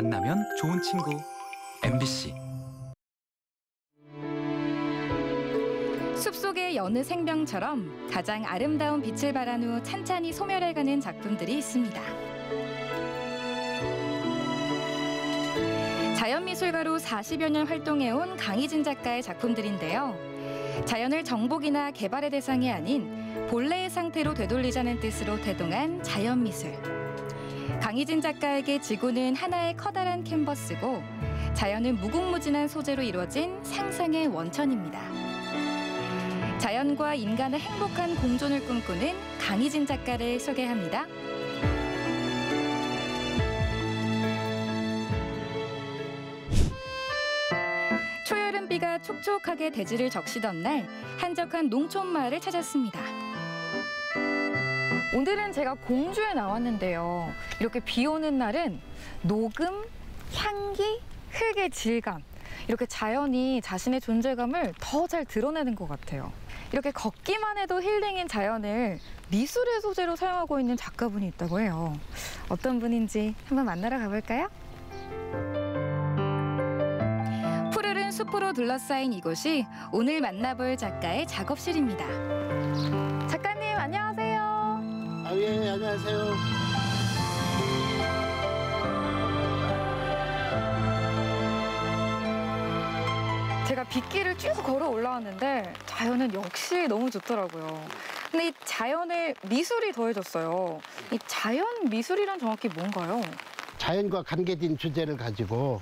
만나면 좋은 친구 MBC 숲속의 여느 생명처럼 가장 아름다운 빛을 발한 후 찬찬히 소멸해가는 작품들이 있습니다. 자연미술가로 40여 년 활동해온 강희진 작가의 작품들인데요. 자연을 정복이나 개발의 대상이 아닌 본래의 상태로 되돌리자는 뜻으로 태동한 자연미술. 강희진 작가에게 지구는 하나의 커다란 캔버스고 자연은 무궁무진한 소재로 이루어진 상상의 원천입니다. 자연과 인간의 행복한 공존을 꿈꾸는 강희진 작가를 소개합니다. 초여름비가 촉촉하게 대지를 적시던 날 한적한 농촌 마을을 찾았습니다. 오늘은 제가 공주에 나왔는데요. 이렇게 비 오는 날은 녹음, 향기, 흙의 질감 이렇게 자연이 자신의 존재감을 더 잘 드러내는 것 같아요. 이렇게 걷기만 해도 힐링인 자연을 미술의 소재로 사용하고 있는 작가분이 있다고 해요. 어떤 분인지 한번 만나러 가볼까요? 푸르른 숲으로 둘러싸인 이곳이 오늘 만나볼 작가의 작업실입니다. 안녕하세요. 제가 빗길을 쭉 걸어 올라왔는데 자연은 역시 너무 좋더라고요. 근데 이 자연에 미술이 더해졌어요. 이 자연 미술이란 정확히 뭔가요? 자연과 관계된 주제를 가지고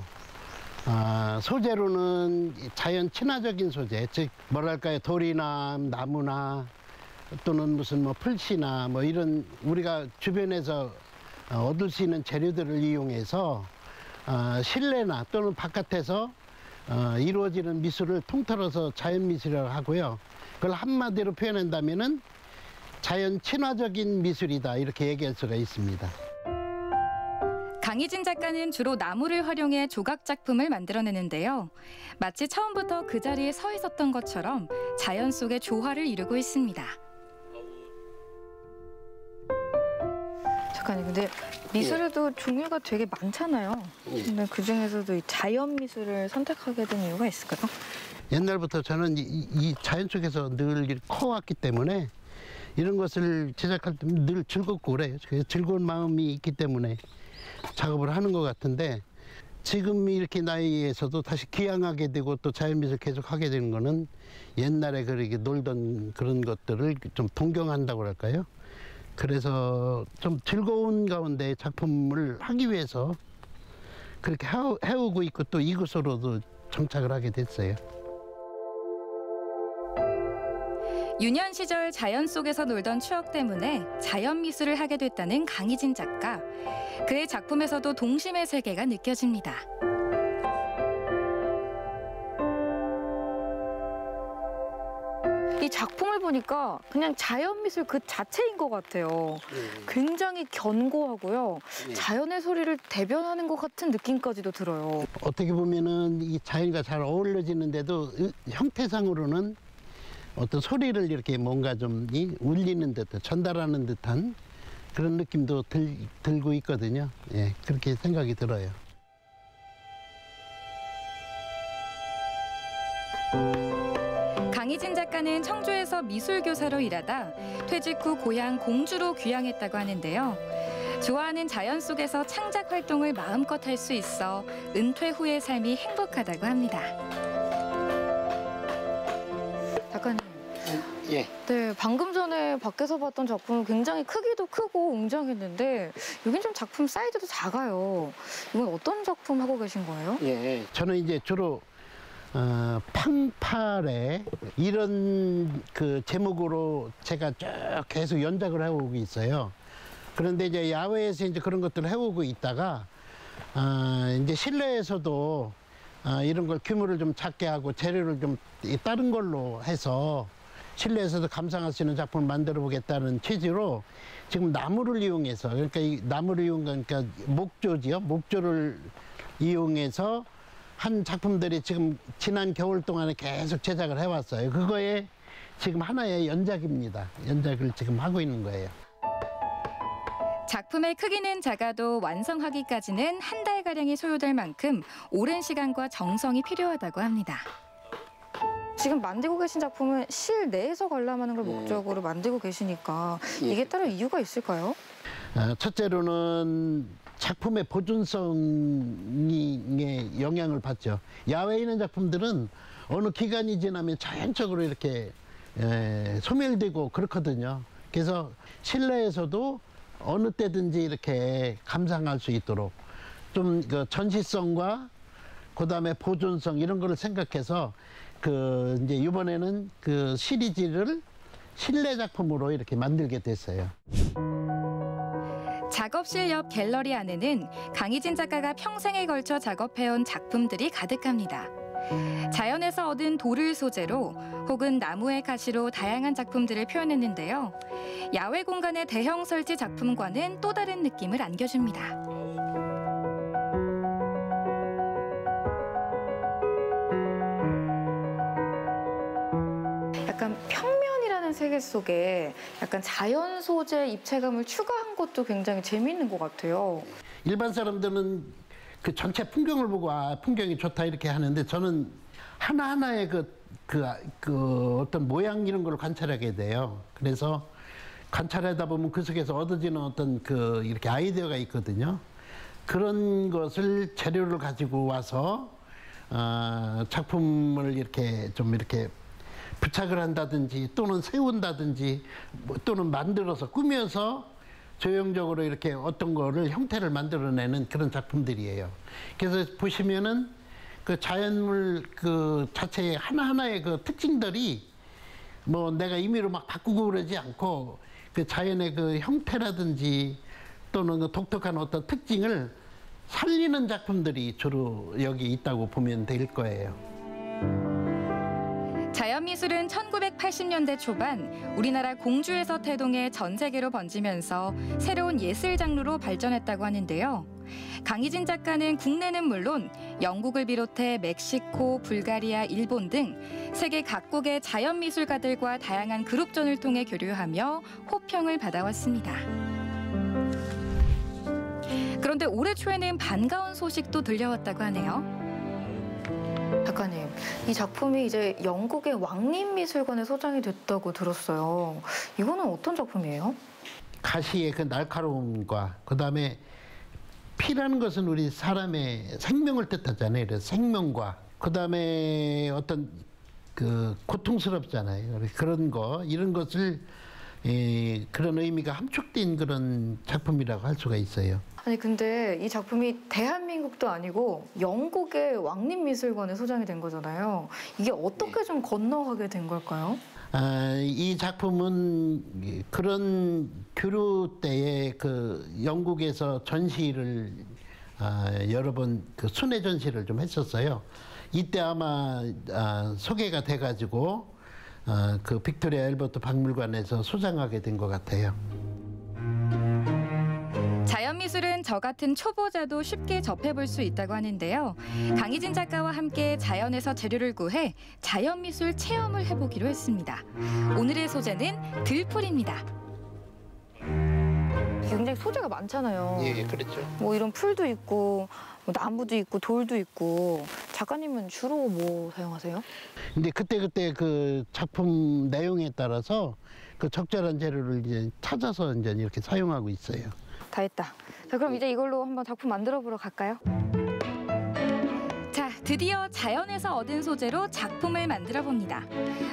아, 소재로는 이 자연 친화적인 소재, 즉 뭐랄까요 돌이나 나무나 또는 무슨 뭐 풀씨나 뭐 이런 우리가 주변에서 어, 얻을 수 있는 재료들을 이용해서 어, 실내나 또는 바깥에서 어, 이루어지는 미술을 통틀어서 자연 미술이라고 하고요. 그걸 한마디로 표현한다면은 자연 친화적인 미술이다 이렇게 얘기할 수가 있습니다. 강희진 작가는 주로 나무를 활용해 조각 작품을 만들어내는데요. 마치 처음부터 그 자리에 서 있었던 것처럼 자연 속의 조화를 이루고 있습니다. 작가님, 근데 미술에도 종류가 되게 많잖아요. 근데 그 중에서도 이 자연 미술을 선택하게 된 이유가 있을까요? 옛날부터 저는 이, 이- 이 자연 속에서 늘 커왔기 때문에 이런 것을 제작할 때 늘 즐겁고 그래요. 즐거운 마음이 있기 때문에 작업을 하는 것 같은데 지금 이렇게 나이에서도 다시 기양하게 되고 또 자연미술 계속 하게 되는 거는 옛날에 그렇게 놀던 그런 것들을 좀 동경한다고 할까요? 그래서 좀 즐거운 가운데 작품을 하기 위해서 그렇게 해오- 해오고 있고 또 이곳으로도 정착을 하게 됐어요. 유년 시절 자연 속에서 놀던 추억 때문에 자연 미술을 하게 됐다는 강희진 작가. 그의 작품에서도 동심의 세계가 느껴집니다. 보니까 그냥 자연 미술 그 자체인 것 같아요. 굉장히 견고하고요. 네. 자연의 소리를 대변하는 것 같은 느낌까지도 들어요. 어떻게 보면은 이 자연과 잘 어우러지는데도 이- 형태상으로는 어떤 소리를 이렇게 뭔가 좀 이 울리는 듯 전달하는 듯한 그런 느낌도 들, 들고 있거든요. 예, 그렇게 생각이 들어요. 강희진 작가는 청주에서 미술 교사로 일하다 퇴직 후 고향 공주로 귀향했다고 하는데요. 좋아하는 자연 속에서 창작 활동을 마음껏 할 수 있어 은퇴 후의 삶이 행복하다고 합니다. 작가님, 예. 네 방금 전에 밖에서 봤던 작품은 굉장히 크기도 크고 웅장했는데 여긴 좀 작품 사이즈도 작아요. 이건 어떤 작품 하고 계신 거예요? 예. 저는 이제 주로 어, 팡팔에 이런 그 제목으로 제가 쭉 계속 연작을 해오고 있어요. 그런데 이제 야외에서 이제 그런 것들을 해오고 있다가 아, 이제 실내에서도 아, 이런 걸 규모를 좀 작게 하고 재료를 좀 이- 다른 걸로 해서 실내에서도 감상할 수 있는 작품을 만들어 보겠다는 취지로 지금 나무를 이용해서 그러니까 이 나무를 이용한 그러니까 목조지요 목조를 이용해서 한 작품들이 지금 지난 겨울 동안에 계속 제작을 해왔어요. 그거에 지금 하나의 연작입니다. 연작을 지금 하고 있는 거예요. 작품의 크기는 작아도 완성하기까지는 한 달가량이 소요될 만큼 오랜 시간과 정성이 필요하다고 합니다. 지금 만들고 계신 작품은 실내에서 관람하는 걸 네. 목적으로 만들고 계시니까 예. 이게 따로 이유가 있을까요? 어, 첫째로는 작품의 보존성에 영향을 받죠. 야외에 있는 작품들은 어느 기간이 지나면 자연적으로 이렇게 에, 소멸되고 그렇거든요. 그래서 실내에서도 어느 때든지 이렇게 감상할 수 있도록 좀 그 전시성과 그다음에 보존성 이런 거를 생각해서 그 이제 이번에는 그 시리즈를 실내 작품으로 이렇게 만들게 됐어요. 작업실 옆 갤러리 안에는 강희진 작가가 평생에 걸쳐 작업해온 작품들이 가득합니다. 자연에서 얻은 돌을 소재로 혹은 나무의 가시로 다양한 작품들을 표현했는데요. 야외 공간의 대형 설치 작품과는 또 다른 느낌을 안겨줍니다. 세계 속에 약간 자연 소재 입체감을 추가한 것도 굉장히 재미있는 것 같아요. 일반 사람들은 그 전체 풍경을 보고 아 풍경이 좋다 이렇게 하는데 저는 하나 하나의 그, 그, 그 어떤 모양 이런 걸 관찰하게 돼요. 그래서 관찰하다 보면 그 속에서 얻어지는 어떤 그 이렇게 아이디어가 있거든요. 그런 것을 재료를 가지고 와서 어, 작품을 이렇게 좀 이렇게 부착을 한다든지 또는 세운다든지 뭐 또는 만들어서 꾸며서 조형적으로 이렇게 어떤 거를 형태를 만들어내는 그런 작품들이에요. 그래서 보시면은 그 자연물 그 자체의 하나하나의 그 특징들이 뭐 내가 임의로 막 바꾸고 그러지 않고 그 자연의 그 형태라든지 또는 그 독특한 어떤 특징을 살리는 작품들이 주로 여기 있다고 보면 될 거예요. 자연미술은 1980년대 초반 우리나라 공주에서 태동해 전 세계로 번지면서 새로운 예술 장르로 발전했다고 하는데요. 강희진 작가는 국내는 물론 영국을 비롯해 멕시코, 불가리아, 일본 등 세계 각국의 자연미술가들과 다양한 그룹전을 통해 교류하며 호평을 받아왔습니다. 그런데 올해 초에는 반가운 소식도 들려왔다고 하네요. 작가님, 이 작품이 이제 영국의 왕립미술관에 소장이 됐다고 들었어요. 이거는 어떤 작품이에요? 가시의 그 날카로움과 그 다음에 피라는 것은 우리 사람의 생명을 뜻하잖아요. 그래서 생명과 그 다음에 어떤 그 고통스럽잖아요. 그런 거 이런 것을 에, 그런 의미가 함축된 그런 작품이라고 할 수가 있어요. 아니 근데 이 작품이 대한민국도 아니고 영국의 왕립미술관에 소장이 된 거잖아요. 이게 어떻게 좀 건너가게 된 걸까요? 아, 이 작품은 그런 교류 때에 그 영국에서 전시를 아, 여러 번 그 순회 전시를 좀 했었어요. 이때 아마 아, 소개가 돼가지고 아, 그 빅토리아 엘버트 박물관에서 소장하게 된 것 같아요. 자연미술은 저 같은 초보자도 쉽게 접해볼 수 있다고 하는데요. 강희진 작가와 함께 자연에서 재료를 구해 자연미술 체험을 해보기로 했습니다. 오늘의 소재는 들풀입니다. 굉장히 소재가 많잖아요. 예, 그렇죠. 뭐 이런 풀도 있고 뭐 나무도 있고 돌도 있고 작가님은 주로 뭐 사용하세요? 근데 그때 그때 그 작품 내용에 따라서 그 적절한 재료를 이제 찾아서 이제 이렇게 사용하고 있어요. 다 했다. 자, 그럼 이제 이걸로 한번 작품 만들어 보러 갈까요? 자, 드디어 자연에서 얻은 소재로 작품을 만들어 봅니다.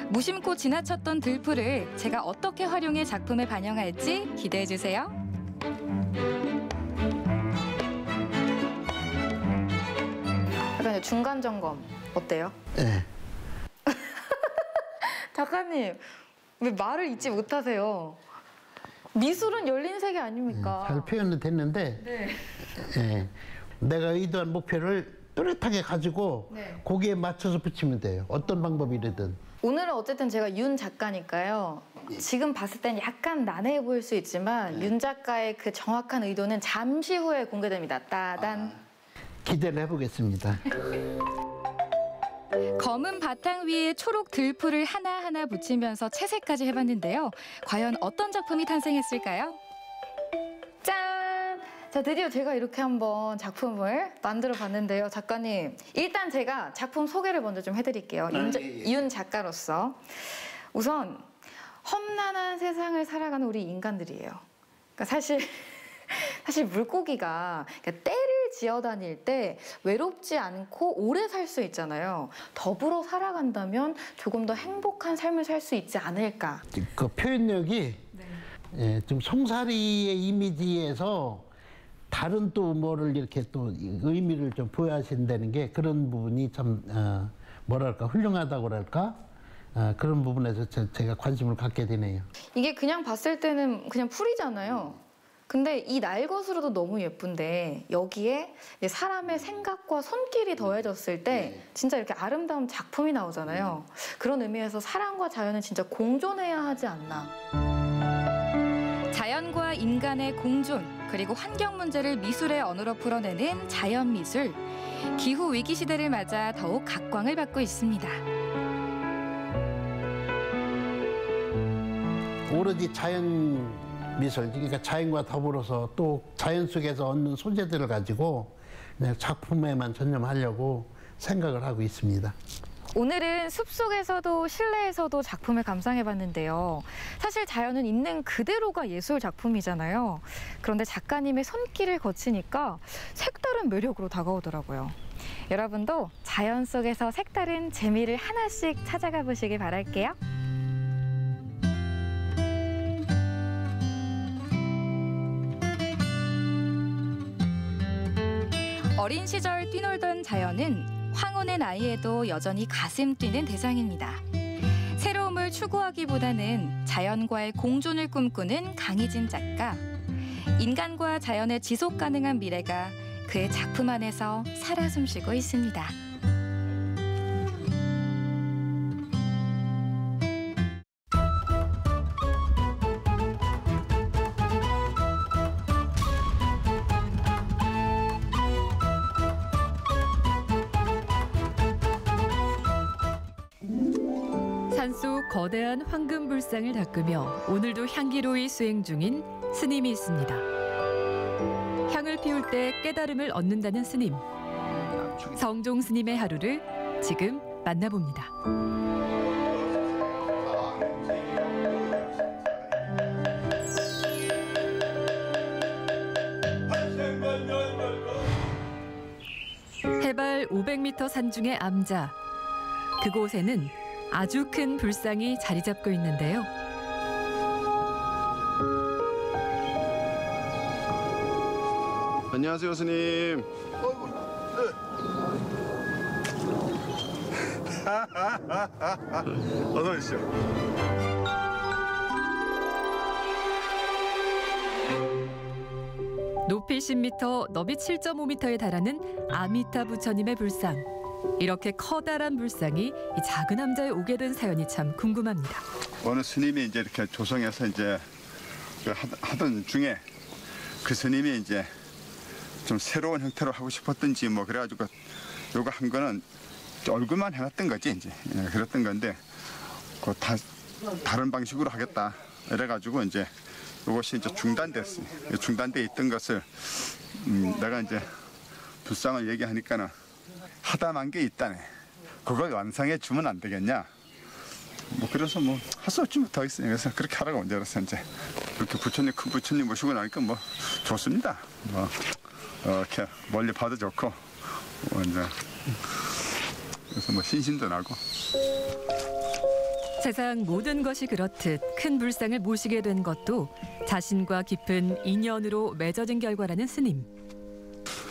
무심코 지나쳤던 들풀을 제가 어떻게 활용해 작품에 반영할지 기대해 주세요. 약간 중간 점검 어때요? 예. 작가님 왜 말을 잊지 못하세요? 미술은 열린 세계 아닙니까? 잘 표현은 됐는데 네. 예. 내가 의도한 목표를 뚜렷하게 가지고 네. 거기에 맞춰서 붙이면 돼요. 어떤 방법이든. 오늘은 어쨌든 제가 윤 작가니까요. 지금 봤을 땐 약간 난해해 보일 수 있지만 윤 작가의 그 정확한 의도는 잠시 후에 공개됩니다. 따단. 기대를 해보겠습니다. 검은 바탕 위에 초록 들풀을 하나하나 붙이면서 채색까지 해봤는데요. 과연 어떤 작품이 탄생했을까요? 짠! 자, 드디어 제가 이렇게 한번 작품을 만들어 봤는데요. 작가님, 일단 제가 작품 소개를 먼저 좀 해드릴게요. 윤, 자- 예, 윤 작가로서. 우선, 험난한 세상을 살아가는 우리 인간들이에요. 그러니까 사실, 사실 물고기가 그러니까 때를 지어 다닐 때 외롭지 않고 오래 살 수 있잖아요. 더불어 살아간다면 조금 더 행복한 삶을 살 수 있지 않을까. 그 표현력이 예, 좀 송사리의 이미지에서 다른 또 뭐를 이렇게 또 의미를 좀 부여하신다는 게 그런 부분이 참 어, 뭐랄까 훌륭하다고 그럴까 어, 그런 부분에서 제, 제가 관심을 갖게 되네요. 이게 그냥 봤을 때는 그냥 풀이잖아요. 근데 이 날것으로도 너무 예쁜데 여기에 사람의 생각과 손길이 더해졌을 때 진짜 이렇게 아름다운 작품이 나오잖아요. 그런 의미에서 사람과 자연은 진짜 공존해야 하지 않나. 자연과 인간의 공존 그리고 환경 문제를 미술의 언어로 풀어내는 자연 미술. 기후 위기 시대를 맞아 더욱 각광을 받고 있습니다. 오로지 자연 미술, 그러니까 자연과 더불어서 또 자연 속에서 얻는 소재들을 가지고 작품에만 전념하려고 생각을 하고 있습니다. 오늘은 숲속에서도 실내에서도 작품을 감상해봤는데요. 사실 자연은 있는 그대로가 예술 작품이잖아요. 그런데 작가님의 손길을 거치니까 색다른 매력으로 다가오더라고요. 여러분도 자연 속에서 색다른 재미를 하나씩 찾아가 보시길 바랄게요. 어린 시절 뛰놀던 자연은 황혼의 나이에도 여전히 가슴 뛰는 대상입니다. 새로움을 추구하기보다는 자연과의 공존을 꿈꾸는 강희진 작가. 인간과 자연의 지속 가능한 미래가 그의 작품 안에서 살아 숨쉬고 있습니다. 거대한 황금 불상을 닦으며 오늘도 향기로이 수행 중인 스님이 있습니다. 향을 피울 때 깨달음을 얻는다는 스님. 성종 스님의 하루를 지금 만나봅니다. 해발 500m 산중의 암자. 그곳에는 아주 큰 불상이 자리 잡고 있는데요. 안녕하세요, 스님. 어서 오십시오. 높이 10m, 너비 7.5m에 달하는 아미타 부처님의 불상. 이렇게 커다란 불상이 이 작은 함자에 오게 된 사연이 참 궁금합니다. 어느 스님이 이제 이렇게 조성해서 이제 그 하- 하던 중에 그 스님이 이제 좀 새로운 형태로 하고 싶었던지 뭐 그래가지고 요거 한 거는 얼굴만 해놨던 거지 이제. 예, 그랬던 건데 그 다, 다른 방식으로 하겠다. 이래가지고 이제 요것이 이제 중단됐어 중단돼 있던 것을 음, 내가 이제 불상을 얘기하니까는 하다만 게 있다네 그걸 완성해 주면 안 되겠냐 뭐 그래서 뭐 할 수 없지 못하겠어요. 그래서 그렇게 하라고 언제 알았어 이제 그렇게 부처님 큰 부처님 모시고 나니까 뭐 좋습니다. 뭐 어, 이렇게 멀리 봐도 좋고 뭐 이제 그래서 뭐 신심도 나고 세상 모든 것이 그렇듯 큰 불상을 모시게 된 것도 자신과 깊은 인연으로 맺어진 결과라는 스님.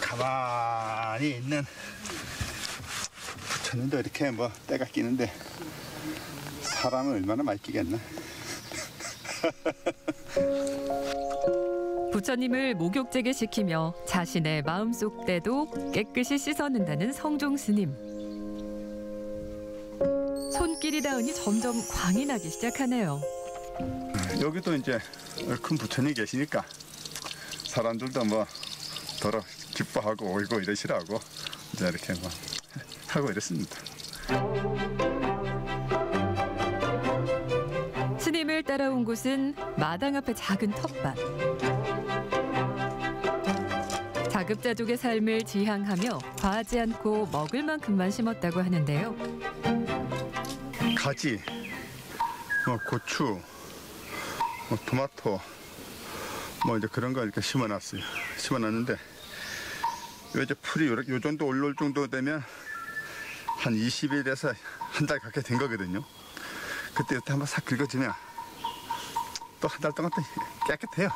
가만히 있는 부처님도 이렇게 뭐 때가 끼는데 사람은 얼마나 많이 끼겠나. 부처님을 목욕제게 시키며 자신의 마음속 때도 깨끗이 씻어낸다는 성종 스님. 손길이 닿으니 점점 광이 나기 시작하네요. 여기도 이제 큰 부처님 계시니까 사람들도 뭐 더러 기뻐하고 오이고 이러시라고 이제 이렇게 뭐 하고 이랬습니다. 스님을 따라온 곳은 마당 앞의 작은 텃밭. 자급자족의 삶을 지향하며 과하지 않고 먹을 만큼만 심었다고 하는데요. 가지, 뭐 고추, 뭐 토마토, 뭐 이제 그런 거 이렇게 심어놨어요. 심어놨는데 요 이제 풀이 요, 요 정도 올라올 정도 되면 한 20일에서 한 달 가까이 된 거거든요. 그때 이때 한번 싹 긁어주면 또 한 달 동안 또 깨끗해요.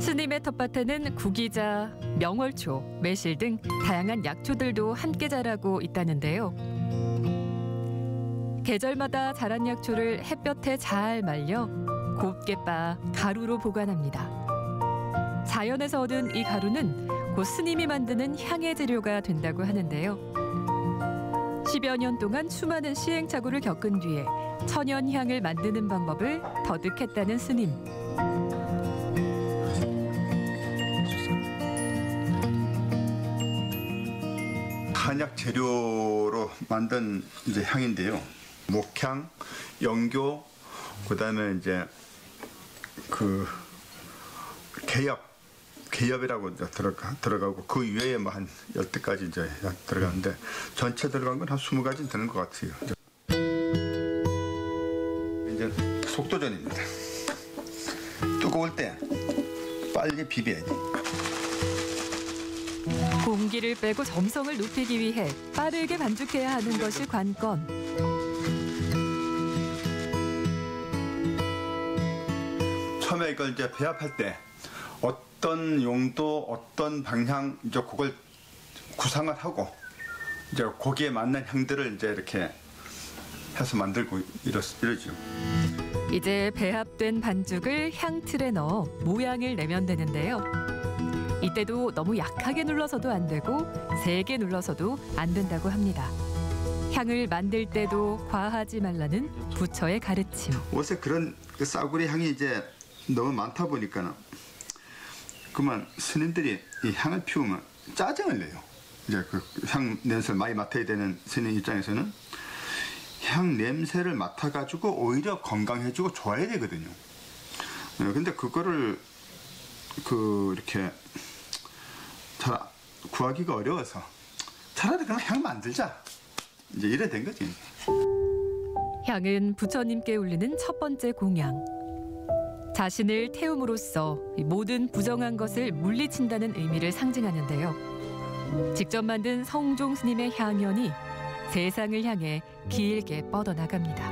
스님의 텃밭에는 구기자, 명월초, 매실 등 다양한 약초들도 함께 자라고 있다는데요. 계절마다 자란 약초를 햇볕에 잘 말려 곱게 빻아 가루로 보관합니다. 자연에서 얻은 이 가루는 곧 스님이 만드는 향의 재료가 된다고 하는데요. 10여 년 동안 수많은 시행착오를 겪은 뒤에 천연향을 만드는 방법을 터득했다는 스님. 한약 재료로 만든 이제 향인데요. 목향, 영교, 그다음에 이제 그 개엽, 개엽이라고 이제 들어가 들어가고 그 위에 뭐 한 열대 가지 이제 들어가는데 전체 들어간 건 한 스무 가지 되는 것 같아요. 이제 속도전입니다. 뜨거울 때 빨리 비벼야 돼. 공기를 빼고 점성을 높이기 위해 빠르게 반죽해야 하는 것이 관건. 처음에 이걸 이제 배합할 때 어 떤 용도, 어떤 방향 이제 그걸 구상을 하고 이제 거기에 맞는 향들을 이제 이렇게 해서 만들고 이러, 이러죠. 이제 배합된 반죽을 향틀에 넣어 모양을 내면 되는데요. 이때도 너무 약하게 눌러서도 안 되고 세게 눌러서도 안 된다고 합니다. 향을 만들 때도 과하지 말라는 부처의 가르침. 옷에 그런 그 싸구리 향이 이제 너무 많다 보니까는 그만 스님들이 이 향을 피우면 짜증을 내요. 이제 그 향 냄새를 많이 맡아야 되는 스님 입장에서는 향 냄새를 맡아가지고 오히려 건강해지고 좋아야 되거든요. 예, 근데 그거를 그 이렇게 잘 구하기가 어려워서 차라리 그냥 향 만들자. 이제 이래 된 거지. 향은 부처님께 울리는 첫 번째 공양. 자신을 태움으로써 이 모든 부정한 것을 물리친다는 의미를 상징하는데요. 직접 만든 성종 스님의 향연이 세상을 향해 길게 뻗어나갑니다.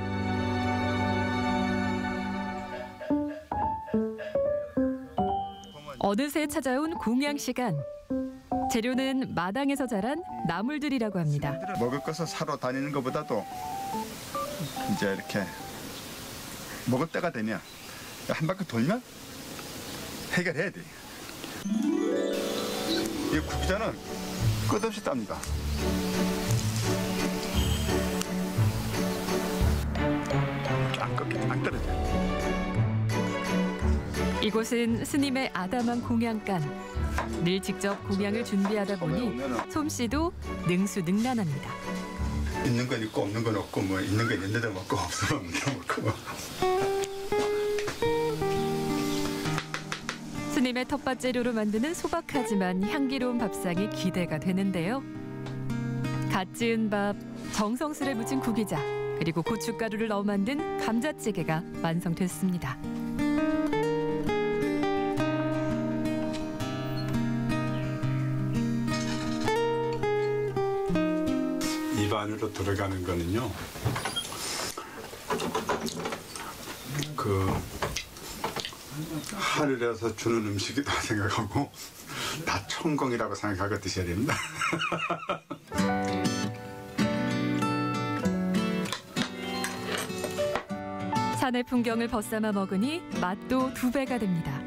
어느새 찾아온 공양 시간. 재료는 마당에서 자란 나물들이라고 합니다. 먹을 것을 사러 다니는 것보다도 이제 이렇게 먹을 때가 되면 한 바퀴 돌면 해결해야 돼. 이 구기자는 끝없이 땁니다. 안 꺾여, 안 떨어져. 이곳은 스님의 아담한 공양간. 늘 직접 공양을 준비하다 보니 솜씨도 능수능란합니다. 있는 건 있고 없는 건 없고 뭐 있는 건 있는데 먹고 없으면 없는 데 먹고. 스님의 텃밭 재료로 만드는 소박하지만 향기로운 밥상이 기대가 되는데요. 갓 지은 밥, 정성스레 무친 구기자, 그리고 고춧가루를 넣어 만든 감자찌개가 완성됐습니다. 입 안으로 들어가는 거는요. 그 하늘에서 주는 음식이다 생각하고 다 천공이라고 생각하고 드셔야 됩니다. 산의 풍경을 벗삼아 먹으니 맛도 두 배가 됩니다.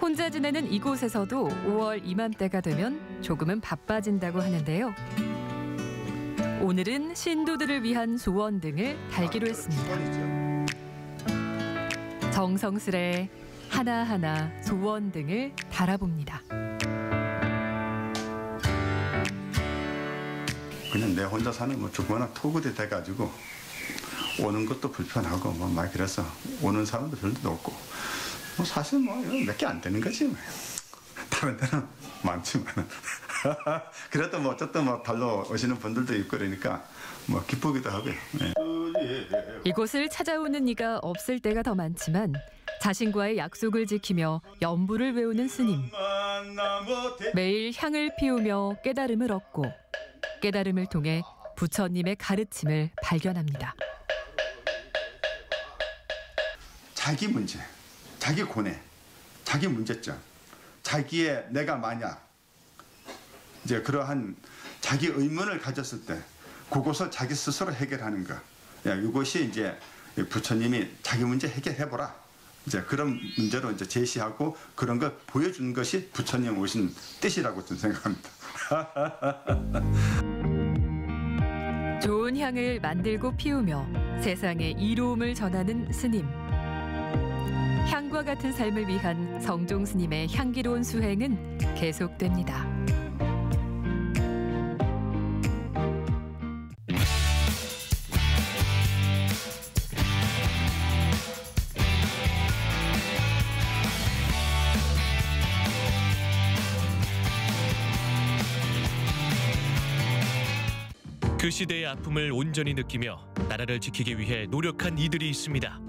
혼자 지내는 이곳에서도 5월 이맘때가 되면 조금은 바빠진다고 하는데요. 오늘은 신도들을 위한 소원 등을 달기로 했습니다. 정성스레 하나하나 소원 등을 달아봅니다. 그냥 내 혼자 사는 뭐 주거나 토구대 돼가지고 오는 것도 불편하고 뭐막 그래서 오는 사람도 별로 없고 뭐 사실 뭐 몇 개 안 되는 거지 뭐. 다른 데는 많지만 그래도 뭐 어쨌든 뭐 달로 오시는 분들도 있고 그러니까 뭐 기쁘기도 하고요. 예. 이곳을 찾아오는 이가 없을 때가 더 많지만 자신과의 약속을 지키며 연부를 외우는 스님. 매일 향을 피우며 깨달음을 얻고 깨달음을 통해 부처님의 가르침을 발견합니다. 자기 문제, 자기 고뇌, 자기 문제점, 자기의 내가 만약 이제 그러한 자기 의문을 가졌을 때 그것을 자기 스스로 해결하는 것. 야, 이것이 이제 부처님이 자기 문제 해결해보라. 이제 그런 문제로 이제 제시하고 그런 걸 보여주는 것이 부처님 오신 뜻이라고 저는 생각합니다. 좋은 향을 만들고 피우며 세상에 이로움을 전하는 스님. 향과 같은 삶을 위한 성종 스님의 향기로운 수행은 계속됩니다. 시대의 아픔을 온전히 느끼며 나라를 지키기 위해 노력한 이들이 있습니다.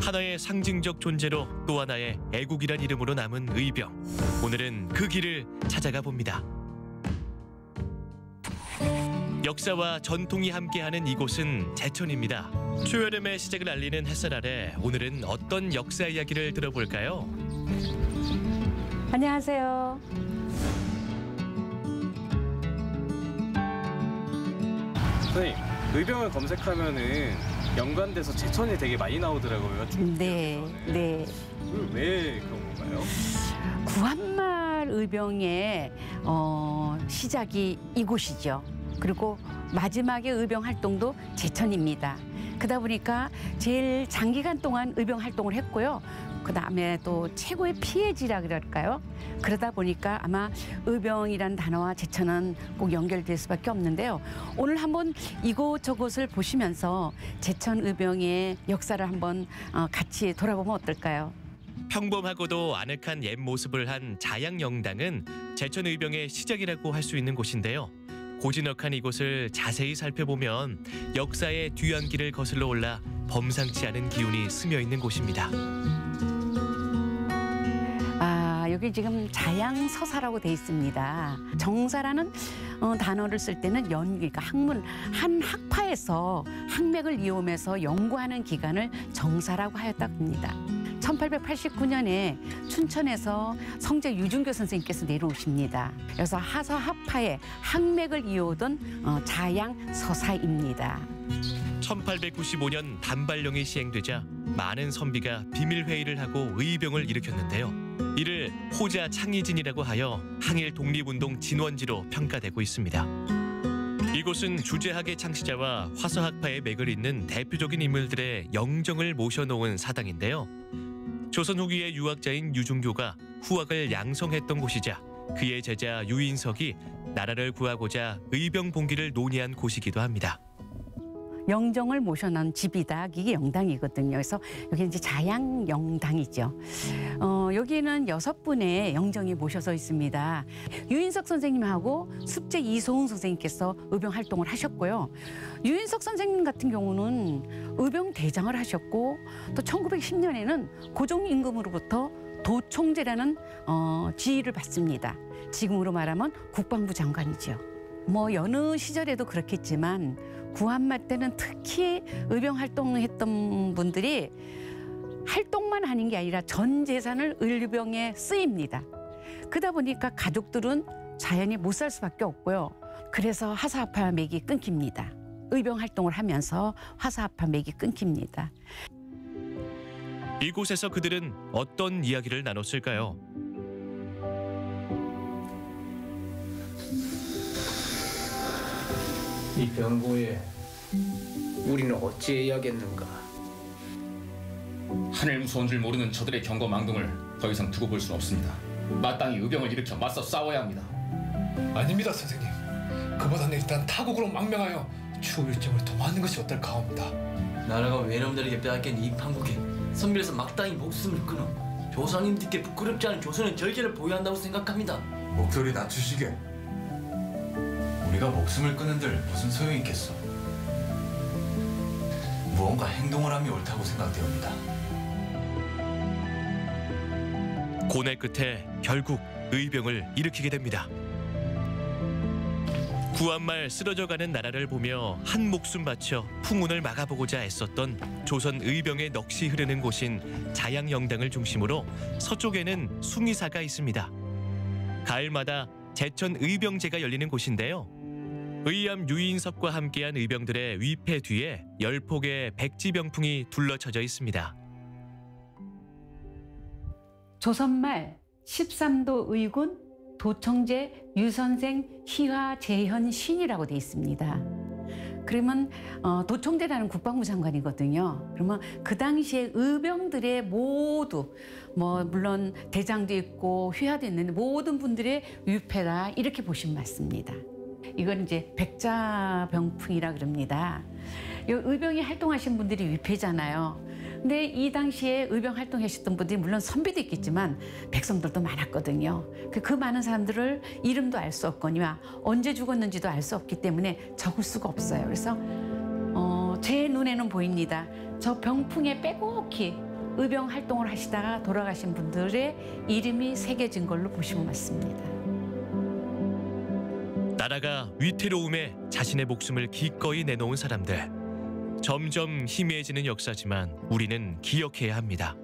하나의 상징적 존재로 또 하나의 애국이란 이름으로 남은 의병. 오늘은 그 길을 찾아가 봅니다. 역사와 전통이 함께하는 이곳은 제천입니다. 초여름의 시작을 알리는 햇살 아래 오늘은 어떤 역사 이야기를 들어볼까요? 안녕하세요. 선생님 의병을 검색하면은 연관돼서 제천이 되게 많이 나오더라고요. 네, 네. 왜 그런 건가요? 구한말 의병의 어, 시작이 이곳이죠. 그리고 마지막에 의병 활동도 제천입니다. 그러다 보니까 제일 장기간 동안 의병 활동을 했고요. 그 다음에 또 최고의 피해지라 그럴까요? 그러다 보니까 아마 의병이란 단어와 제천은 꼭 연결될 수밖에 없는데요. 오늘 한번 이곳저곳을 보시면서 제천 의병의 역사를 한번 어, 같이 돌아보면 어떨까요? 평범하고도 아늑한 옛 모습을 한 자양영당은 제천 의병의 시작이라고 할 수 있는 곳인데요. 고즈넉한 이곳을 자세히 살펴보면 역사의 뒤안길을 거슬러 올라 범상치 않은 기운이 스며 있는 곳입니다. 아, 여기 지금 자양서사라고 돼 있습니다. 정사라는 어, 단어를 쓸 때는 연, 그러니까 학문, 한 학파에서 학맥을 이용해서 연구하는 기간을 정사라고 하였다고 합니다. 1889년에 춘천에서 성제 유준교 선생님께서 내려오십니다. 그래서 하서학파의 학맥을 이어오던 어, 자양 서사입니다. 1895년 단발령이 시행되자 많은 선비가 비밀 회의를 하고 의병을 일으켰는데요. 이를 호자 창의진이라고 하여 항일 독립운동 진원지로 평가되고 있습니다. 이곳은 주제학의 창시자와 화서학파의 맥을 잇는 대표적인 인물들의 영정을 모셔놓은 사당인데요. 조선 후기의 유학자인 유중교가 후학을 양성했던 곳이자 그의 제자 유인석이 나라를 구하고자 의병 봉기를 논의한 곳이기도 합니다. 영정을 모셔놓은 집이다. 이게 영당이거든요. 그래서 여기 이제 자양 영당이죠. 어, 여기는 여섯 분의 영정이 모셔져 있습니다. 유인석 선생님하고 숙제 이소흥 선생님께서 의병 활동을 하셨고요. 유인석 선생님 같은 경우는 의병 대장을 하셨고 또 1910년에는 고종 임금으로부터 도총재라는 어, 지위를 받습니다. 지금으로 말하면 국방부 장관이죠. 뭐 여느 시절에도 그렇겠지만 구한말 때는 특히 의병 활동했던 분들이 활동만 하는 게 아니라 전 재산을 의병에 쓰입니다. 그러다 보니까 가족들은 자연히 못 살 수밖에 없고요. 그래서 하사아파 맥이 끊깁니다. 의병 활동을 하면서 화사아파 맥이 끊깁니다. 이곳에서 그들은 어떤 이야기를 나눴을까요? 이 병고에 우리는 어찌해야겠는가? 하늘 무서운 줄 모르는 저들의 경거망동을 더 이상 두고 볼 수는 없습니다. 마땅히 의병을 일으켜 맞서 싸워야 합니다. 아닙니다, 선생님. 그보다는 일단 타국으로 망명하여 추후 일정을 도모하는 것이 어떨까 합니다. 나라가 외놈들에게 빼앗긴 이 판국에 선비에서 막당히 목숨을 끊어 조상님들께 부끄럽지 않은 조선의 절제를 보유한다고 생각합니다. 목소리 낮추시게. 우리가 목숨을 끊은들 무슨 소용이 있겠어? 무언가 행동을 함이 옳다고 생각되옵니다. 고뇌 끝에 결국 의병을 일으키게 됩니다. 구한말 쓰러져가는 나라를 보며 한 목숨 바쳐 풍운을 막아보고자 애썼던 조선 의병의 넋이 흐르는 곳인 자양영당을 중심으로 서쪽에는 숭의사가 있습니다. 가을마다 제천 의병제가 열리는 곳인데요. 의암 유인섭과 함께한 의병들의 위패 뒤에 열 폭의 백지병풍이 둘러쳐져 있습니다. 조선말 13도 의군 도청제 유선생 희화 재현 신이라고 돼 있습니다. 그러면 어, 도청제라는 국방부 장관이거든요. 그러면 그 당시에 의병들의 모두 뭐 물론 대장도 있고 휘하도 있는데 모든 분들의 위패다 이렇게 보시면 맞습니다. 이건 이제 백자병풍이라 그럽니다. 이 의병이 활동하신 분들이 위패잖아요. 근데 이 당시에 의병 활동하셨던 분들이 물론 선비도 있겠지만 백성들도 많았거든요. 그, 그 많은 사람들을 이름도 알 수 없거니와 언제 죽었는지도 알 수 없기 때문에 적을 수가 없어요. 그래서 어, 제 눈에는 보입니다. 저 병풍에 빼곡히 의병 활동을 하시다가 돌아가신 분들의 이름이 새겨진 걸로 보시면 맞습니다. 나라가 위태로움에 자신의 목숨을 기꺼이 내놓은 사람들. 점점 희미해지는 역사지만 우리는 기억해야 합니다.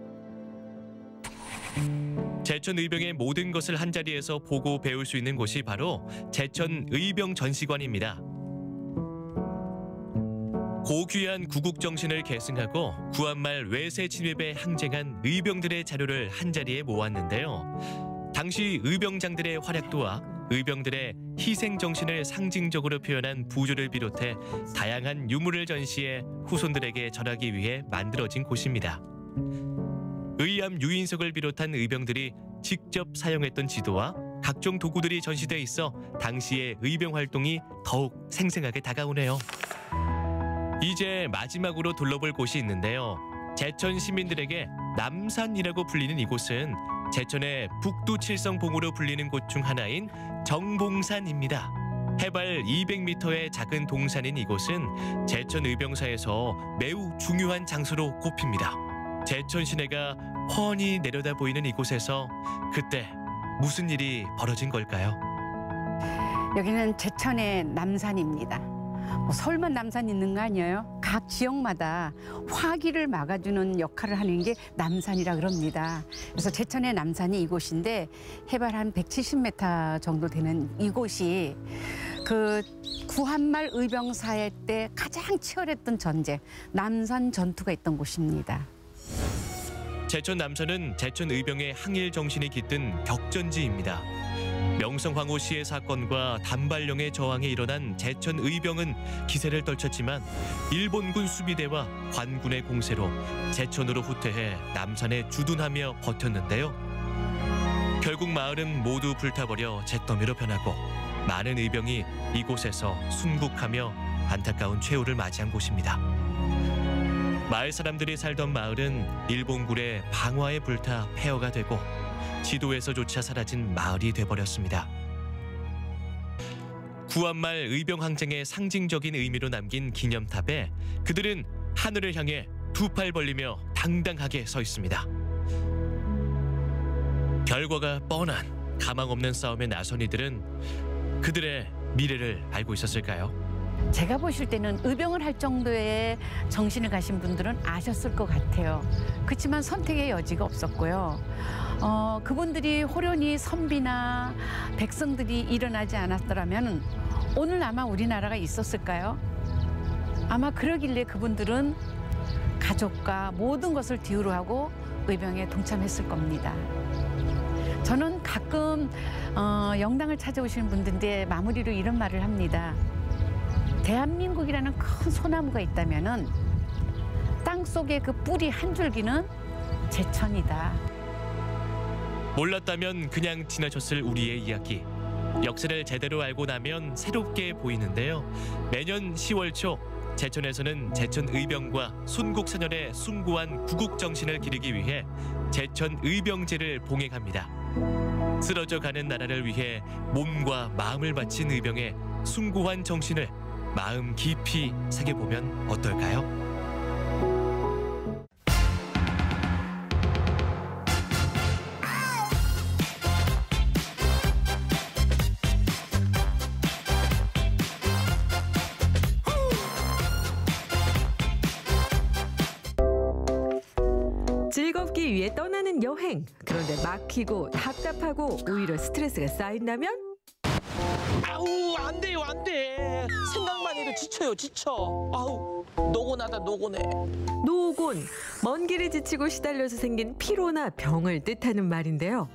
제천 의병의 모든 것을 한 자리에서 보고 배울 수 있는 곳이 바로 제천 의병 전시관입니다. 고귀한 구국 정신을 계승하고 구한말 외세 침입에 항쟁한 의병들의 자료를 한 자리에 모았는데요. 당시 의병장들의 활약도와 의병들의 희생 정신을 상징적으로 표현한 부조를 비롯해 다양한 유물을 전시해 후손들에게 전하기 위해 만들어진 곳입니다. 의암 유인석을 비롯한 의병들이 직접 사용했던 지도와 각종 도구들이 전시돼 있어 당시의 의병 활동이 더욱 생생하게 다가오네요. 이제 마지막으로 둘러볼 곳이 있는데요. 제천 시민들에게 남산이라고 불리는 이곳은 제천의 북두 칠성봉으로 불리는 곳 중 하나인 정봉산입니다. 해발 200m의 작은 동산인 이곳은 제천 의병사에서 매우 중요한 장소로 꼽힙니다. 제천 시내가 훤히 내려다 보이는 이곳에서 그때 무슨 일이 벌어진 걸까요? 여기는 제천의 남산입니다. 뭐 서울만 남산 있는 거 아니에요? 각 지역마다 화기를 막아주는 역할을 하는 게 남산이라 그럽니다. 그래서 제천의 남산이 이곳인데 해발 한 170m 정도 되는 이곳이 그 구한말 의병사회 때 가장 치열했던 전쟁 남산 전투가 있던 곳입니다. 제천 남산은 제천 의병의 항일 정신이 깃든 격전지입니다. 명성황후 시의 사건과 단발령의 저항에 일어난 제천 의병은 기세를 떨쳤지만 일본군 수비대와 관군의 공세로 제천으로 후퇴해 남산에 주둔하며 버텼는데요. 결국 마을은 모두 불타버려 잿더미로 변하고 많은 의병이 이곳에서 순국하며 안타까운 최후를 맞이한 곳입니다. 마을 사람들이 살던 마을은 일본군의 방화에 불타 폐허가 되고 지도에서조차 사라진 마을이 돼버렸습니다. 구한말 의병 항쟁의 상징적인 의미로 남긴 기념탑에 그들은 하늘을 향해 두 팔 벌리며 당당하게 서 있습니다. 결과가 뻔한 가망 없는 싸움에 나선 이들은 그들의 미래를 알고 있었을까요? 제가 보실 때는 의병을 할 정도의 정신을 가신 분들은 아셨을 것 같아요. 그렇지만 선택의 여지가 없었고요. 어, 그분들이 호련히 선비나 백성들이 일어나지 않았더라면 오늘 아마 우리나라가 있었을까요? 아마 그러길래 그분들은 가족과 모든 것을 뒤로 하고 의병에 동참했을 겁니다. 저는 가끔 어, 영당을 찾아오시는 분들인데 마무리로 이런 말을 합니다. 대한민국이라는 큰 소나무가 있다면은 땅 속의 그 뿌리 한 줄기는 제천이다. 몰랐다면 그냥 지나쳤을 우리의 이야기. 역사를 제대로 알고 나면 새롭게 보이는데요. 매년 10월 초 제천에서는 제천 의병과 순국 선열의 숭고한 구국 정신을 기리기 위해 제천 의병제를 봉행합니다. 쓰러져 가는 나라를 위해 몸과 마음을 바친 의병의 숭고한 정신을 마음 깊이 새겨보면 어떨까요? 즐겁기 위해 떠나는 여행. 그런데 막히고 답답하고 오히려 스트레스가 쌓인다면? 아우 안 돼요 안 돼. 생각만 해도 지쳐요 지쳐. 아우 노곤하다 노곤해. 노곤. 먼 길을 지치고 시달려서 생긴 피로나 병을 뜻하는 말인데요.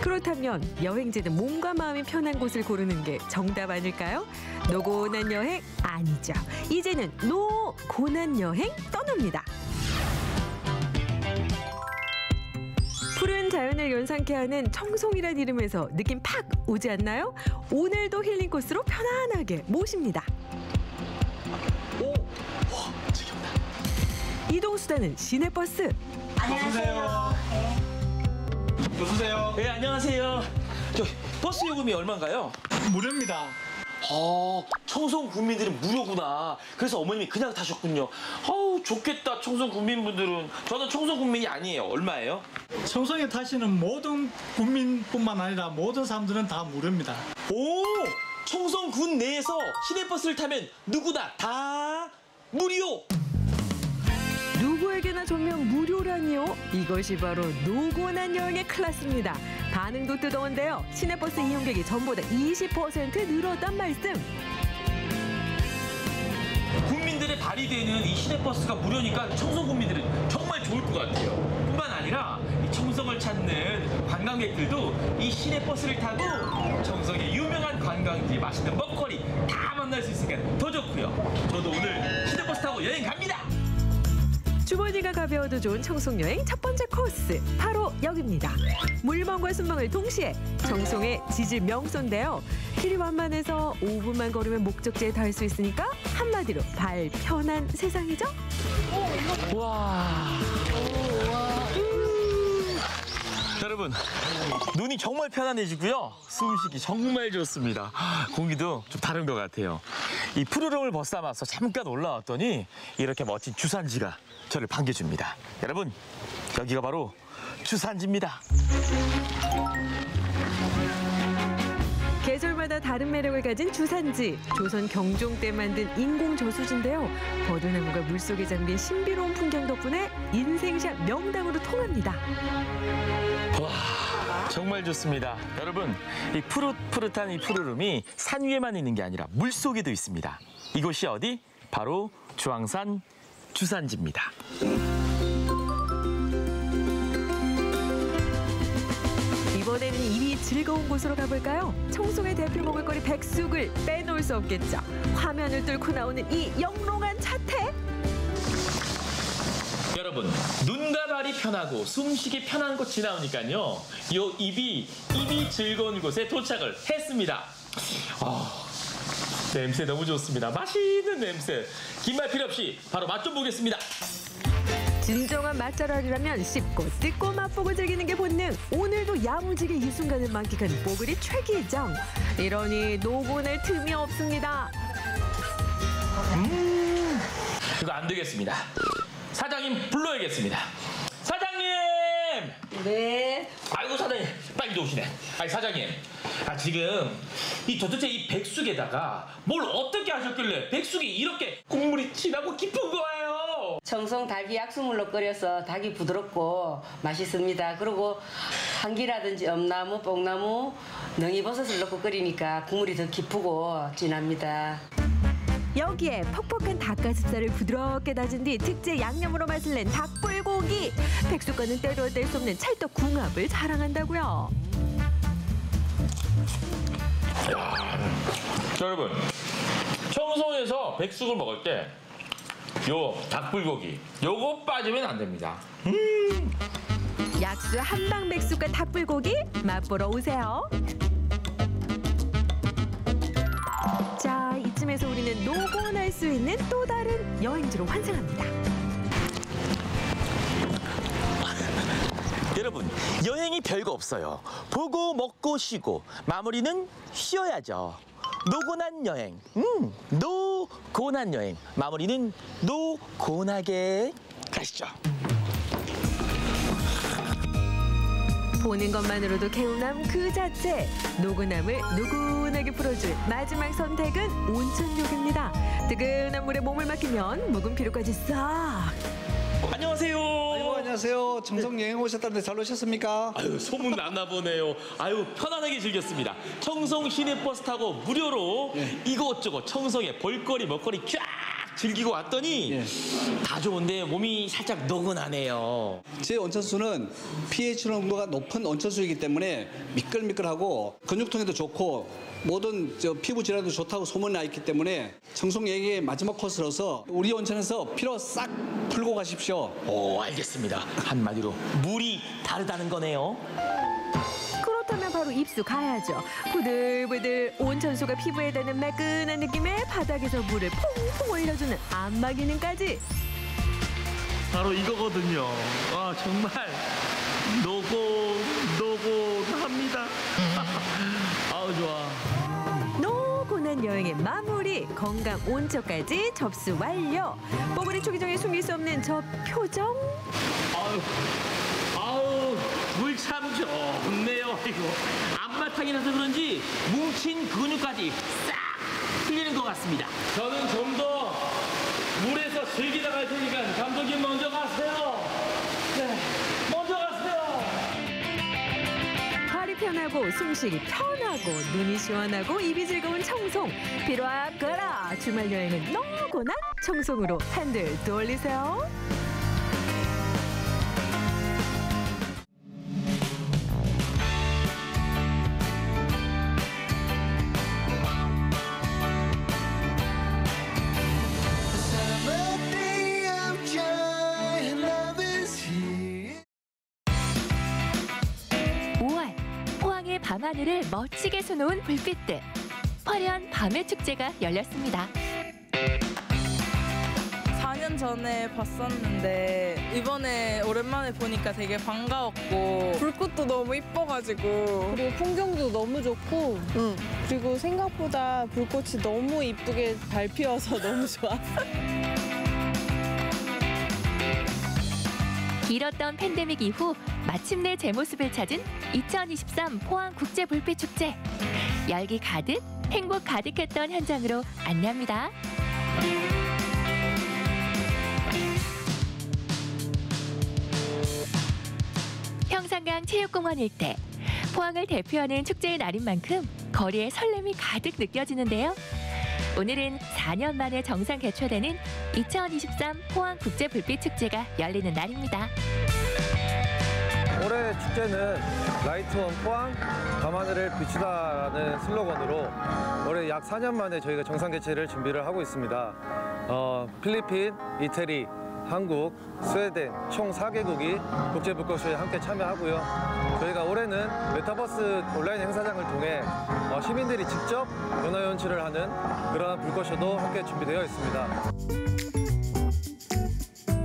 그렇다면 여행지는 몸과 마음이 편한 곳을 고르는 게 정답 아닐까요? 노곤한 여행 아니죠. 이제는 노곤한 여행 떠납니다. 자연을 연상케 하는 청송이란 이름에서 느낌 팍 오지 않나요? 오늘도 힐링 코스로 편안하게 모십니다. 이동 수단은 시내버스. 안녕하세요. 여보세요. 네 안녕하세요. 저 버스 요금이 얼마인가요? 무료입니다. 아, 청송 국민들은 무료구나. 그래서 어머님이 그냥 타셨군요. 아우, 좋겠다, 청송 국민분들은. 저는 청송 국민이 아니에요. 얼마예요? 청송에 타시는 모든 국민뿐만 아니라 모든 사람들은 다 무료입니다. 오! 청송군 내에서 시내버스를 타면 누구나 다 무료! 누구에게나 전면 무료라니요? 이것이 바로 노곤한 여행의 클래스입니다. 반응도 뜨거운데요. 시내버스 이용객이 전보다 20% 늘었단 말씀. 국민들의 발이 되는 이 시내버스가 무료니까 청송 국민들은 정말 좋을 것 같아요. 뿐만 아니라 이 청송을 찾는 관광객들도 이 시내버스를 타고 청송의 유명한 관광지, 맛있는 먹거리 다 만날 수 있으니까 더 좋고요. 주머니가 가벼워도 좋은 청송 여행 첫 번째 코스 바로 여기입니다. 물멍과 순멍을 동시에 청송의 지질 명소인데요. 길이 완만해서 5분만 걸으면 목적지에 닿을 수 있으니까 한마디로 발 편한 세상이죠. 와. 여러분 눈이 정말 편안해지고요 숨쉬기 정말 좋습니다 공기도 좀 다른 것 같아요 이 푸르름을 벗삼아서 잠깐 올라왔더니 이렇게 멋진 주산지가 저를 반겨줍니다 여러분 여기가 바로 주산지입니다 계절마다 다른 매력을 가진 주산지. 조선 경종 때 만든 인공 저수지인데요. 버드나무가 물속에 잠긴 신비로운 풍경 덕분에 인생샷 명당으로 통합니다. 와 정말 좋습니다 여러분 이 푸릇푸릇한 이 푸르름이 산 위에만 있는 게 아니라 물 속에도 있습니다 이곳이 어디? 바로 주황산 주산지입니다 이번에는 이미 즐거운 곳으로 가볼까요? 청송의 대표 먹을거리 백숙을 빼놓을 수 없겠죠. 화면을 뚫고 나오는 이 영롱한 차태. 여러분 눈과 발이 편하고 숨쉬기 편한 곳 지나오니까요 요 입이 입이 즐거운 곳에 도착을 했습니다 아 냄새 너무 좋습니다 맛있는 냄새 긴 말 필요 없이 바로 맛 좀 보겠습니다 진정한 맛잘알이라면 씹고 뜯고 맛보고 즐기는 게 본능. 오늘도 야무지게 이 순간을 만끽하는 뽀글이 최기정. 이러니 노곤할 틈이 없습니다. 음 이거 안 되겠습니다 사장님 불러야겠습니다 사장님 네. 아이고 사장님 빨리 오시네 아니 사장님 아 지금 이 도대체 이 백숙에다가 뭘 어떻게 하셨길래 백숙이 이렇게 국물이 진하고 깊은 거예요 청송 닭이 약수물로 끓여서 닭이 부드럽고 맛있습니다. 그리고 한기라든지 엄나무, 뽕나무, 능이버섯을 넣고 끓이니까 국물이 더 깊고 진합니다. 여기에 퍽퍽한 닭가슴살을 부드럽게 다진 뒤 특제 양념으로 맛을 낸 닭불고기. 백숙과는 때로 뗄 수 없는 찰떡 궁합을 자랑한다고요. 여러분 청송에서 백숙을 먹을 때 요 닭불고기 요거 빠지면 안 됩니다 약수 한방 백숙과 닭불고기 맛보러 오세요. 자, 이쯤에서 우리는 노곤할 수 있는 또 다른 여행지로 환생합니다. 여러분 여행이 별거 없어요. 보고 먹고 쉬고 마무리는 쉬어야죠. 노곤한 여행, 음, 노곤한 여행. 마무리는 노곤하게 가시죠. 보는 것만으로도 개운함 그 자체. 노근함을 노곤하게 풀어줄 마지막 선택은 온천욕입니다. 뜨끈한 물에 몸을 맡기면 묵은 피로까지 싹. 안녕하세요. 아이고, 안녕하세요. 청송 여행 오셨다는데 잘 오셨습니까? 아유 소문 났나 보네요. 아유 편안하게 즐겼습니다. 청송 시내 버스 타고 무료로 이것저것 청송의 볼거리 먹거리 쫙 즐기고 왔더니 다 좋은데 몸이 살짝 노곤하네요. 제 온천수는 pH 농도가 높은 온천수이기 때문에 미끌미끌하고 근육통에도 좋고 모든 저 피부 질환도 좋다고 소문이 나 있기 때문에 청송 여행의 마지막 코스로서 우리 온천에서 피로 싹 풀고 가십시오. 오 알겠습니다. 한마디로 물이 다르다는 거네요. 그렇다면 바로 입수 가야죠. 부들부들 온천수가 피부에 닿는 매끈한 느낌에 바닥에서 물을 퐁퐁 올려주는 안마 기능까지. 바로 이거거든요. 아 정말 노곤 노곤합니다. 아우 좋아. 노곤한 여행의 마무리 건강 온천까지 접수 완료. 뽀글이 초기정에 숨길 수 없는 저 표정. 아우 아우 물참좋 네요. 이거 앞바탕이라서 그런지 뭉친 근육까지 싹 풀리는 것 같습니다. 저는 좀 더 물에서 즐기다 갈 테니까 감독님 먼저 가세요. 네, 먼저 가세요. 발이 편하고 숨쉬기 편하고 눈이 시원하고 입이 즐거운 청송 비로아 거라 주말 여행은 노곤한 청송으로 한들 돌리세요. 밤하늘을 멋지게 수놓은 불빛들. 화려한 밤의 축제가 열렸습니다. 4년 전에 봤었는데 이번에 오랜만에 보니까 되게 반가웠고 불꽃도 너무 이뻐가지고 그리고 풍경도 너무 좋고 그리고 생각보다 불꽃이 너무 이쁘게 잘 피어서 너무 좋아. 길었던 팬데믹 이후 마침내 제 모습을 찾은 2023 포항 국제 불빛 축제. 열기 가득, 행복 가득했던 현장으로 안내합니다. 평산강 체육공원 일대. 포항을 대표하는 축제의 날인 만큼 거리에 설렘이 가득 느껴지는데요. 오늘은 4년 만에 정상 개최되는 2023 포항 국제 불빛 축제가 열리는 날입니다. 올해 축제는 Light On 포항 밤하늘을 비추다라는 슬로건으로 올해 약 4년 만에 저희가 정상 개최를 준비를 하고 있습니다. 어, 필리핀, 이태리, 한국, 스웨덴 총 4개국이 국제 불꽃쇼에 함께 참여하고요. 저희가 올해는 메타버스 온라인 행사장을 통해 어, 시민들이 직접 연화 연출을 하는 그러한 불꽃쇼도 함께 준비되어 있습니다.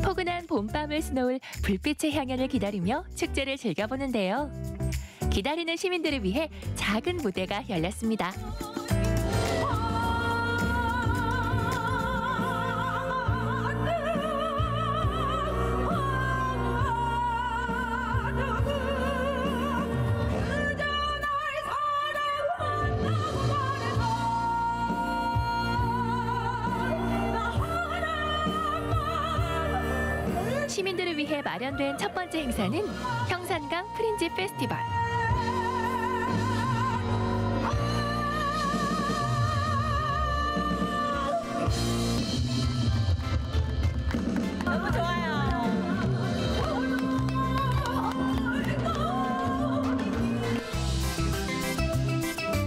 포근한 봄밤을 스놓을 불빛의 향연을 기다리며 축제를 즐겨보는데요. 기다리는 시민들을 위해 작은 무대가 열렸습니다. 마련된 첫 번째 행사는 형산강 프린지 페스티벌.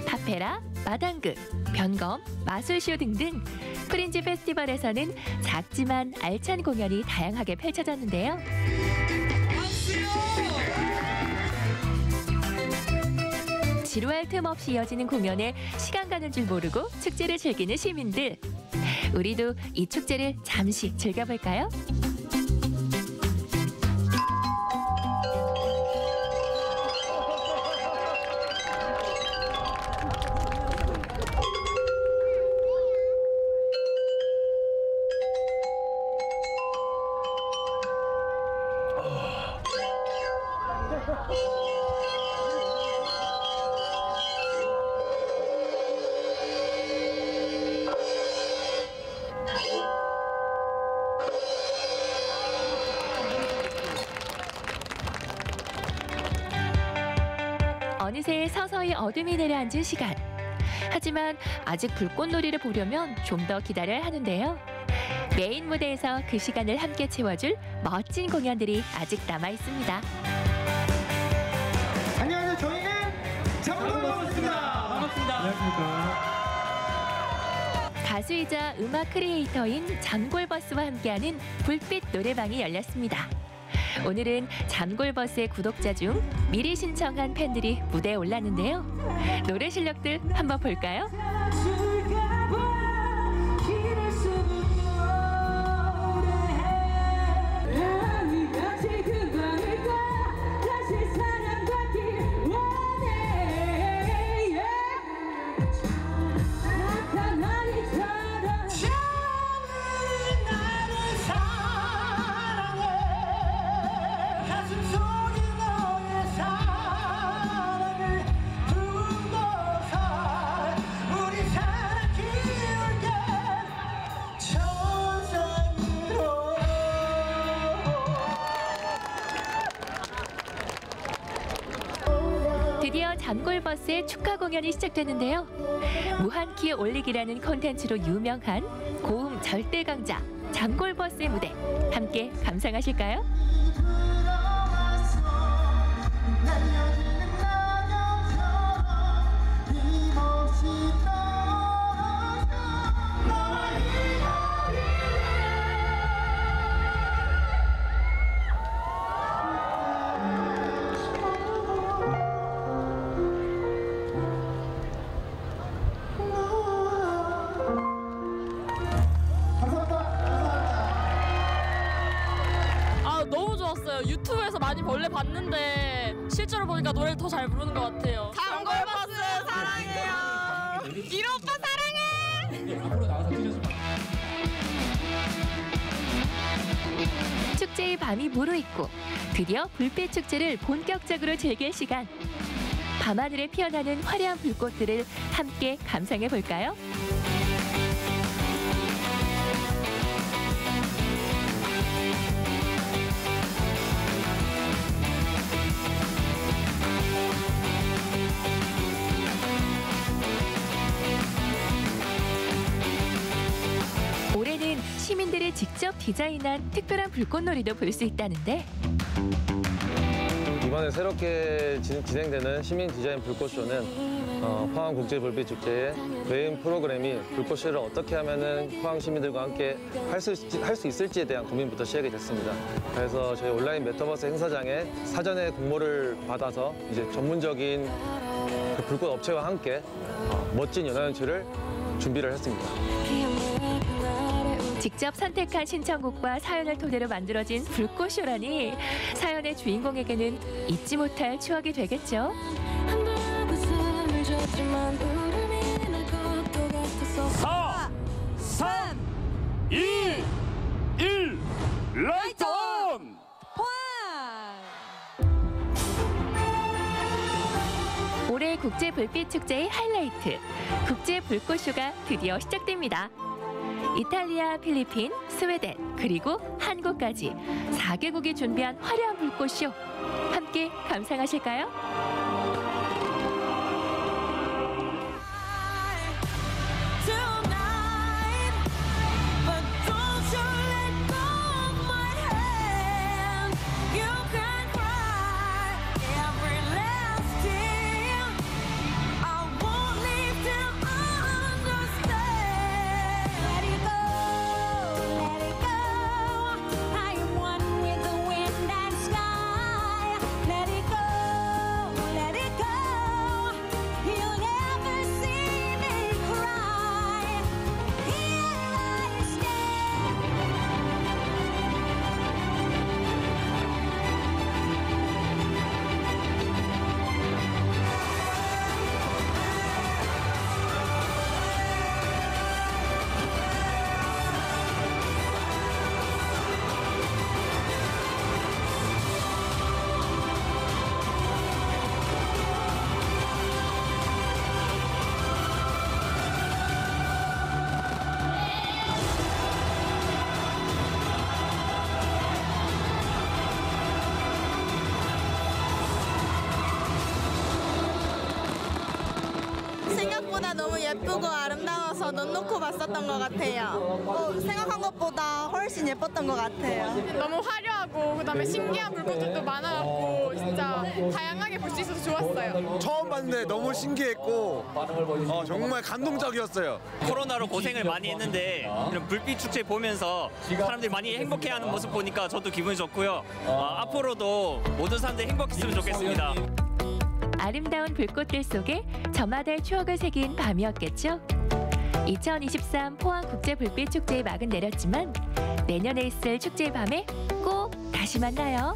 파페라, 마당극, 변검, 마술쇼 등등 프린지 페스티벌에서는 작지만 알찬 공연이 다양하게 펼쳐졌는데요. 지루할 틈 없이 이어지는 공연에 시간 가는 줄 모르고 축제를 즐기는 시민들. 우리도 이 축제를 잠시 즐겨볼까요? 어둠이 내려앉은 시간. 하지만 아직 불꽃놀이를 보려면 좀 더 기다려야 하는데요. 메인 무대에서 그 시간을 함께 채워줄 멋진 공연들이 아직 남아 있습니다. 안녕하세요. 저희는 장동건입니다. 반갑습니다. 안녕하십니까. 가수이자 음악 creator인 잔골버스와 함께하는 불빛 노래방이 열렸습니다. 오늘은 잔골버스의 구독자 중 미리 신청한 팬들이 무대에 올랐는데요. 노래 실력들 한번 볼까요? 공연이 시작되는데요. 무한키 올리기라는 콘텐츠로 유명한 고음 절대 강자 잔골버스의 무대 함께 감상하실까요? 많이 원래 봤는데 실제로 보니까 노래를 더 잘 부르는 것 같아요. 장골버스 사랑해요. 일 오빠 사랑해. 축제의 밤이 무르익고 드디어 불빛 축제를 본격적으로 즐길 시간. 밤하늘에 피어나는 화려한 불꽃들을 함께 감상해 볼까요? 직접 디자인한 특별한 불꽃놀이도 볼 수 있다는데 이번에 새롭게 진, 진행되는 시민 디자인 불꽃쇼는 어, 포항 국제 불빛 축제의 메인 프로그램이 불꽃쇼를 어떻게 하면은 포항 시민들과 함께 할수 할 수 있을지에 대한 고민부터 시작이 됐습니다. 그래서 저희 온라인 메타버스 행사장에 사전에 공모를 받아서 이제 전문적인 그 불꽃 업체와 함께 어, 멋진 연화연출을 준비를 했습니다. 직접 선택한 신청곡과 사연을 토대로 만들어진 불꽃쇼라니 사연의 주인공에게는 잊지 못할 추억이 되겠죠. 4, 3, 2, 1, 라이트 온! 올해 국제 불빛 축제의 하이라이트 국제 불꽃쇼가 드디어 시작됩니다. 이탈리아, 필리핀, 스웨덴, 그리고 한국까지 4개국이 준비한 화려한 불꽃쇼 함께 감상하실까요? 예쁘고 아름다워서 눈 놓고 봤었던 것 같아요. 어, 생각한 것보다 훨씬 예뻤던 것 같아요. 너무 화려하고 그다음에 신기한 물고기들도 많아갖고 진짜 다양하게 볼 수 있어서 좋았어요. 처음 봤는데 너무 신기했고 어, 정말 감동적이었어요. 코로나로 고생을 많이 했는데 이런 불빛 축제 보면서 사람들이 많이 행복해하는 모습 보니까 저도 기분이 좋고요. 어, 앞으로도 모든 사람들이 행복했으면 좋겠습니다. 아름다운 불꽃들 속에 저마다의 추억을 새긴 밤이었겠죠. 2023 포항 국제 불빛 축제의 막은 내렸지만 내년에 있을 축제의 밤에 꼭 다시 만나요.